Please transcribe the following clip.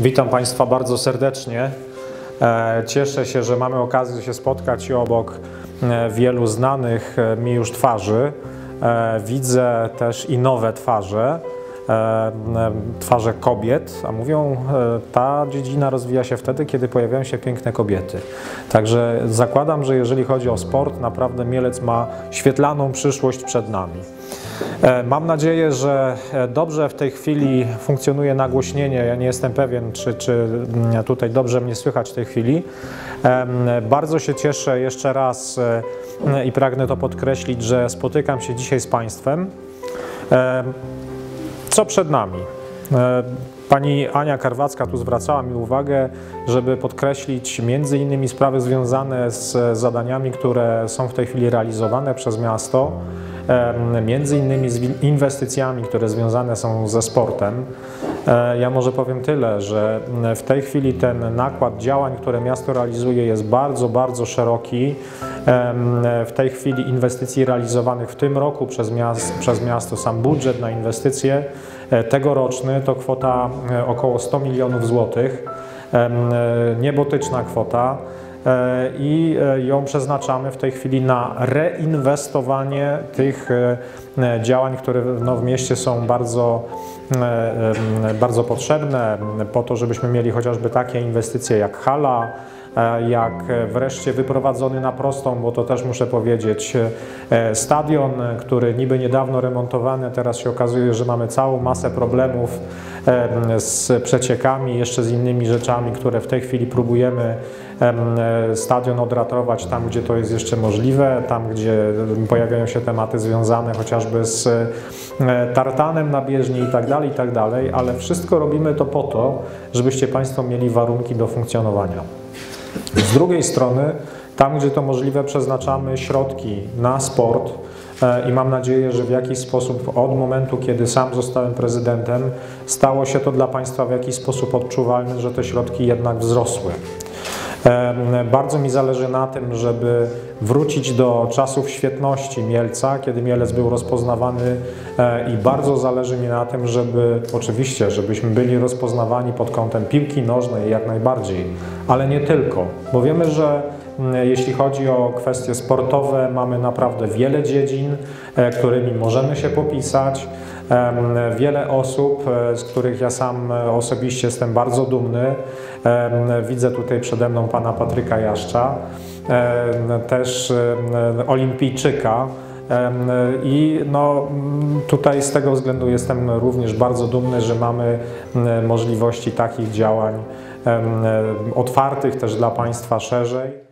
Witam Państwa bardzo serdecznie. E, Cieszę się, że mamy okazję się spotkać obok e, wielu znanych e, mi już twarzy. Widzę też i nowe twarze, twarze kobiet, a mówią, e, ta dziedzina rozwija się wtedy, kiedy pojawiają się piękne kobiety. Także zakładam, że jeżeli chodzi o sport, naprawdę Mielec ma świetlaną przyszłość przed nami. E, Mam nadzieję, że e, dobrze w tej chwili funkcjonuje nagłośnienie. Ja nie jestem pewien, czy, czy mm, tutaj dobrze mnie słychać w tej chwili. Bardzo się cieszę jeszcze raz e, i pragnę to podkreślić, że spotykam się dzisiaj z Państwem. Co przed nami? E, Pani Ania Karwacka tu zwracała mi uwagę, żeby podkreślić między innymi sprawy związane z zadaniami, które są w tej chwili realizowane przez miasto, między innymi z inwestycjami, które związane są ze sportem. E, Ja może powiem tyle, że w tej chwili ten nakład działań, które miasto realizuje jest bardzo, bardzo szeroki. W tej chwili inwestycji realizowanych w tym roku przez miasto, przez miasto sam budżet na inwestycje e, tegoroczny to kwota e, około 100 milionów złotych. E, Niebotyczna kwota i ją przeznaczamy w tej chwili na reinwestowanie tych działań, które no, w mieście są bardzo, bardzo potrzebne po to, żebyśmy mieli chociażby takie inwestycje jak hala, jak wreszcie wyprowadzony na prostą, bo to też muszę powiedzieć, e, stadion, który niby niedawno remontowany, teraz się okazuje, że mamy całą masę problemów em, z przeciekami, jeszcze z innymi rzeczami, które w tej chwili próbujemy em, e, stadion odratować tam, gdzie to jest jeszcze możliwe, tam, gdzie pojawiają się tematy związane chociażby z e, tartanem na bieżni i tak dalej, i tak dalej, ale wszystko robimy to po to, żebyście Państwo mieli warunki do funkcjonowania. Z drugiej strony, tam gdzie to możliwe, przeznaczamy środki na sport e, i mam nadzieję, że w jakiś sposób od momentu, kiedy sam zostałem prezydentem, stało się to dla Państwa w jakiś sposób odczuwalne, że te środki jednak wzrosły. Bardzo mi zależy na tym, żeby wrócić do czasów świetności Mielca, kiedy Mielec był rozpoznawany e, i bardzo zależy mi na tym, żeby oczywiście, żebyśmy byli rozpoznawani pod kątem piłki nożnej jak najbardziej, ale nie tylko, bo wiemy, że jeśli chodzi o kwestie sportowe, mamy naprawdę wiele dziedzin, e, którymi możemy się popisać. Wiele osób, e, z których ja sam e, osobiście jestem bardzo dumny. Widzę tutaj przede mną pana Patryka Jaszcza, też olimpijczyka. I no, tutaj z tego względu jestem również bardzo dumny, że mamy możliwości takich działań otwartych też dla państwa szerzej.